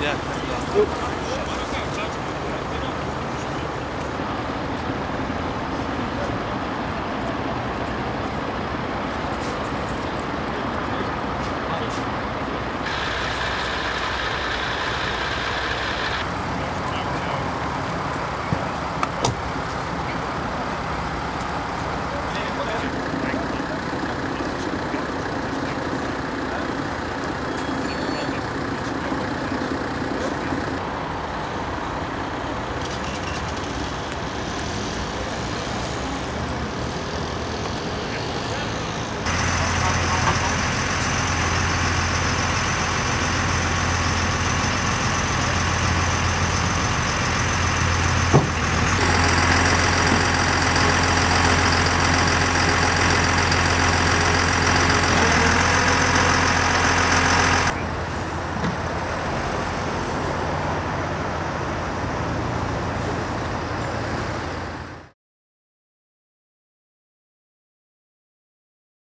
Yeah.